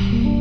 Hi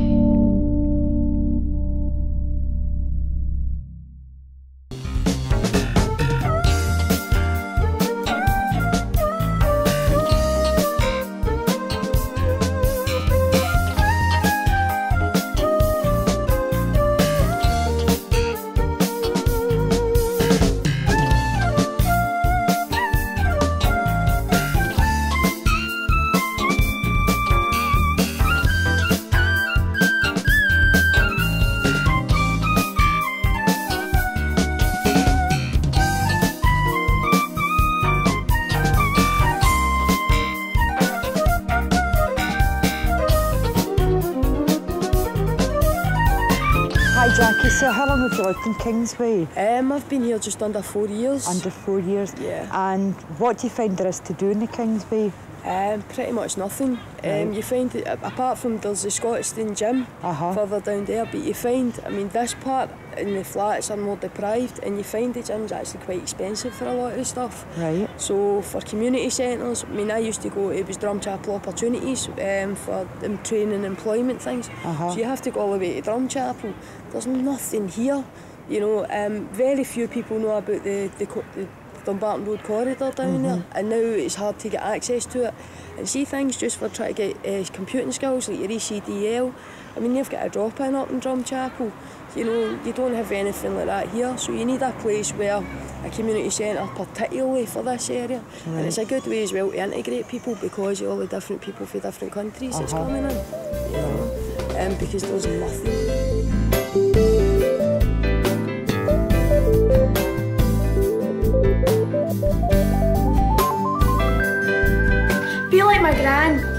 so how long have you lived in Kingsway? Um, I've been here just under four years. Under four years. Yeah. And what do you find there is to do in the Kingsway? Um, pretty much nothing. Um, you find apart from there's the Scotstoun gym Uh-huh. further down there, but you find, I mean, this part in the flats are more deprived, and you find the gym's actually quite expensive for a lot of stuff. Right. So for community centres, I mean, I used to go. It was Drumchapel opportunities um, for um, training, and employment things. Uh-huh. So you have to go all the way to Drumchapel. There's nothing here. You know, um, very few people know about the the, co- the Dumbarton Road corridor down there, and now it's hard to get access to it. And see things just for trying to get uh, computing skills like your ECDL. I mean, you've got a drop in up in Drumchapel. You know, you don't have anything like that here, so you need a place where a community centre, particularly for this area, and it's a good way as well to integrate people because all the different people from different countries that's Uh-huh. coming in. You know, um, because there's nothing.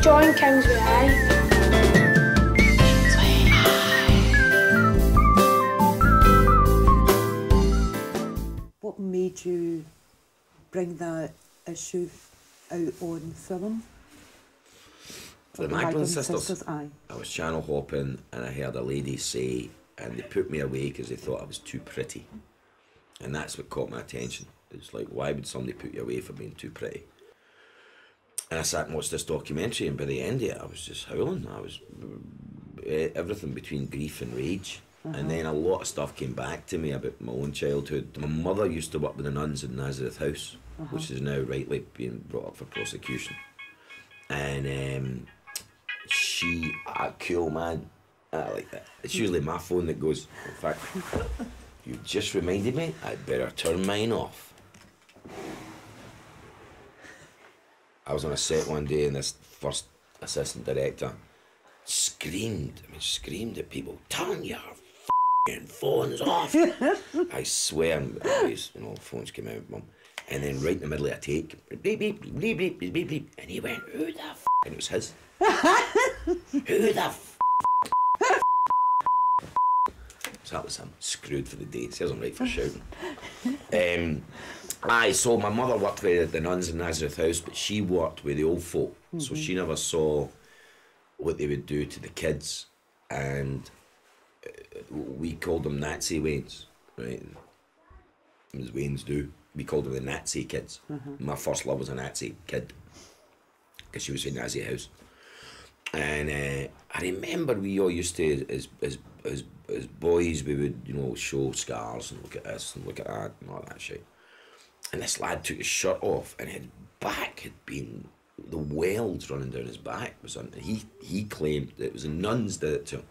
Join Kingsway Eye. What made you bring that issue out on film? For the The Magdalene Magdalene sisters. sisters, aye. I was channel hopping and I heard a lady say, and they put me away because they thought I was too pretty. And that's what caught my attention. It's like, why would somebody put you away for being too pretty? And I sat and watched this documentary, and by the end of it, I was just howling. I was eh, everything between grief and rage. And then a lot of stuff came back to me about my own childhood. My mother used to work with the nuns in Nazareth House, which is now rightly being brought up for prosecution. And um, she, ah, cool man, I like that. It's usually my phone that goes. In fact, you just reminded me. I'd better turn mine off. I was on a set one day, and this first assistant director screamed. I mean, screamed at people, "Turn your f***ing phones off!" I swear, always, you know, phones came out, mum. And then right in the middle of a take, beep beep beep beep beep beep beep, and he went, "Who the f?" And it was his. Who the f? So that was him, screwed for the day. It says I'm right for shouting. Um, aye, so my mother worked with the nuns in Nazareth House, but she worked with the old folk, so she never saw what they would do to the kids, and uh, we called them Nazi Waynes, right? As Waynes do, we called them the Nazi kids. My first love was a Nazi kid, because she was in Nazi house. And uh, I remember we all used to, as, as as as boys, we would you know show scars and look at this and look at that and all that shit. And this lad took his shirt off, and his back had been the welds running down his back was on. He he claimed that it was the nuns did it to him,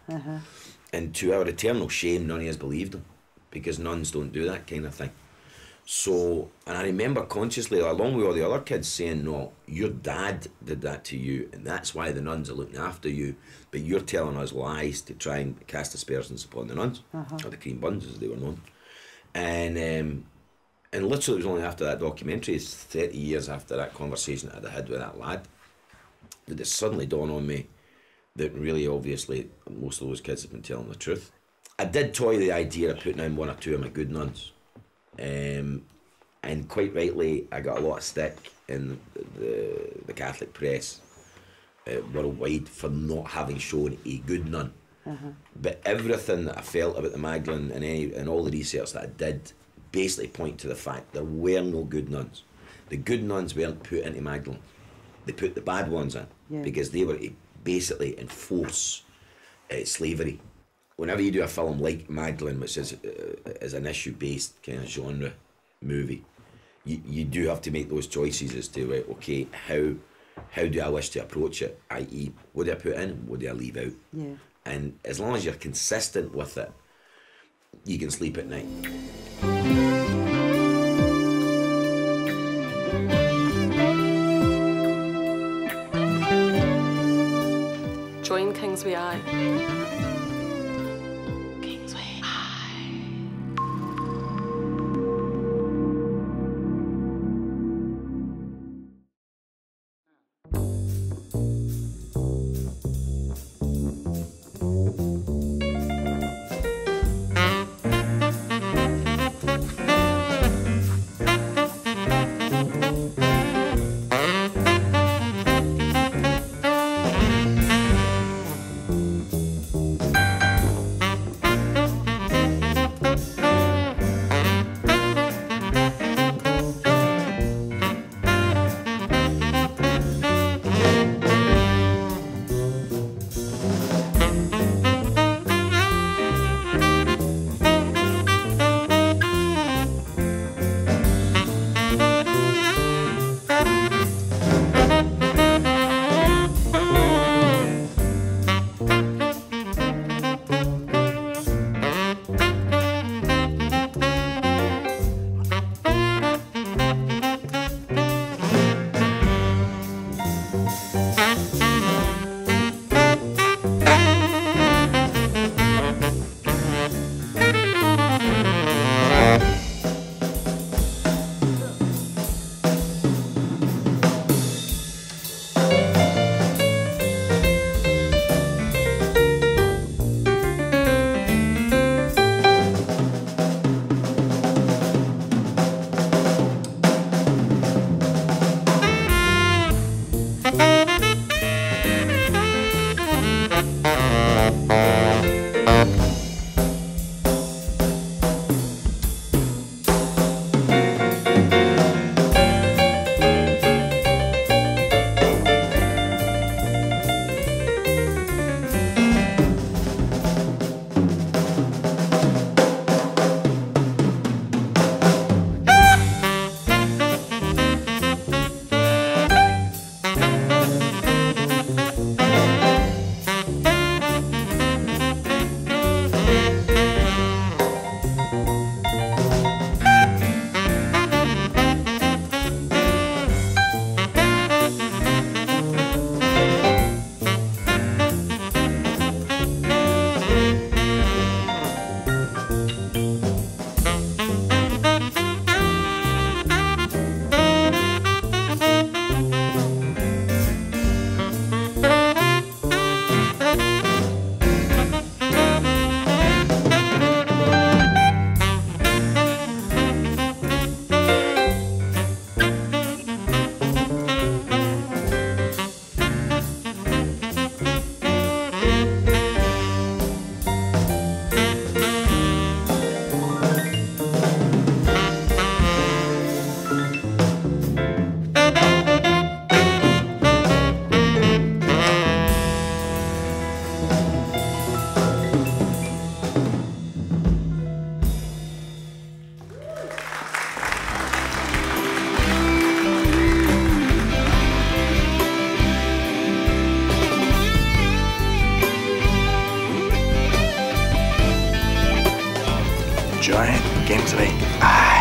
and to our eternal shame, none of us believed him because nuns don't do that kind of thing. So, and I remember consciously, along with all the other kids, saying, No, your dad did that to you, and that's why the nuns are looking after you. But you're telling us lies to try and cast aspersions upon the nuns, or the cream buns as they were known. And um, and literally, it was only after that documentary, it's 30 years after that conversation that I had with that lad, that it suddenly dawned on me that really obviously most of those kids have been telling the truth. I did toy the idea of putting in one or two of my good nuns. Um, and quite rightly, I got a lot of stick in the, the Catholic press uh, worldwide for not having shown a good nun. But everything that I felt about the Magdalene and any and all the research that I did basically point to the fact there were no good nuns. The good nuns weren't put into Magdalene. They put the bad ones in Yeah. because they were to basically enforce uh, slavery. Whenever you do a film like Magdalene, which is uh, is an issue based kind of genre movie, you, you do have to make those choices as to right, okay, how how do I wish to approach it? I.e., what do I put in? What do I leave out? Yeah. And as long as you're consistent with it, you can sleep at night. Join Kingsway Eye. Join Kingsway Eye.